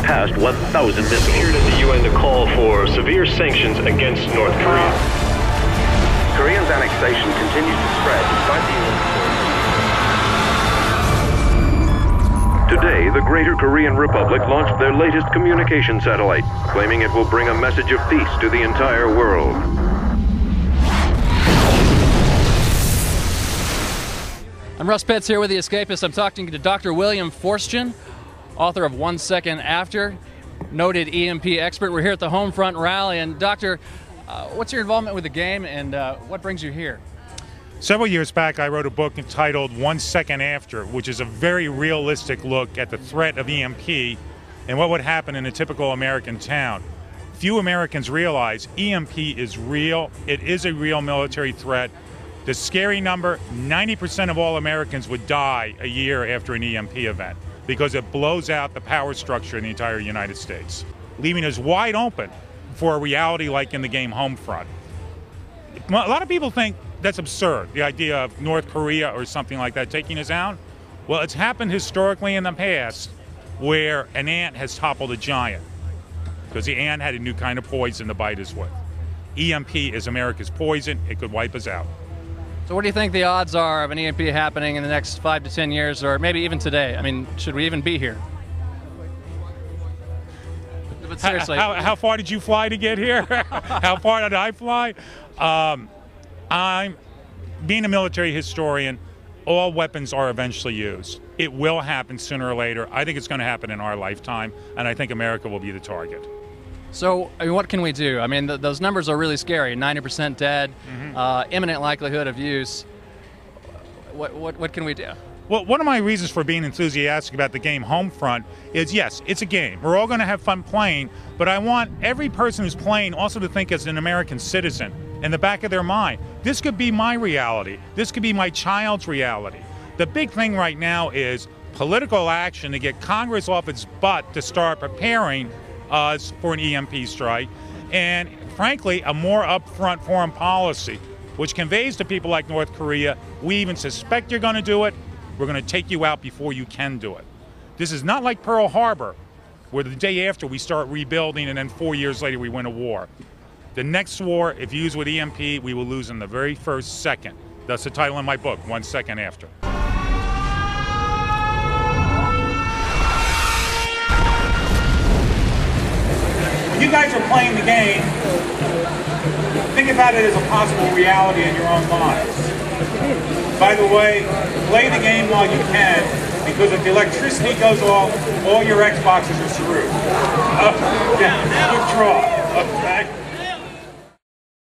surpassed 1,000 missiles. appeared at the UN to call for severe sanctions against North Korea. Korea's annexation continues to spread despite the UN. Today, the Greater Korean Republic launched their latest communication satellite, claiming it will bring a message of peace to the entire world. I'm Russ Pitts here with The Escapist. I'm talking to Dr. William Forstchen, author of One Second After, noted EMP expert. We're here at the Homefront Rally. And, Doctor, uh, what's your involvement with the game and uh, what brings you here? Several years back, I wrote a book entitled One Second After, which is a very realistic look at the threat of EMP and what would happen in a typical American town. Few Americans realize EMP is real, it is a real military threat. The scary number 90% of all Americans would die a year after an EMP event because it blows out the power structure in the entire United States, leaving us wide open for a reality like in the game Homefront. A lot of people think that's absurd, the idea of North Korea or something like that taking us out. Well, it's happened historically in the past where an ant has toppled a giant because the ant had a new kind of poison to bite us with. EMP is America's poison, it could wipe us out. So, what do you think the odds are of an EMP happening in the next five to ten years, or maybe even today? I mean, should we even be here? But seriously, how, how, how far did you fly to get here? how far did I fly? Um, I'm being a military historian. All weapons are eventually used. It will happen sooner or later. I think it's going to happen in our lifetime, and I think America will be the target. So, I mean, what can we do? I mean, th- those numbers are really scary 90% dead, Mm-hmm. uh, imminent likelihood of use. What, what, what can we do? Well, one of my reasons for being enthusiastic about the game Homefront is yes, it's a game. We're all going to have fun playing, but I want every person who's playing also to think as an American citizen in the back of their mind. This could be my reality. This could be my child's reality. The big thing right now is political action to get Congress off its butt to start preparing us for an EMP strike, and frankly, a more upfront foreign policy, which conveys to people like North Korea, we even suspect you're going to do it, we're going to take you out before you can do it. This is not like Pearl Harbor, where the day after we start rebuilding and then four years later we win a war. The next war, if used with EMP, we will lose in the very first second. That's the title of my book, One Second After. You guys are playing the game, think about it as a possible reality in your own lives. By the way, play the game while you can, because if the electricity goes off, all your Xboxes are screwed. Uh, yeah, good draw. Okay.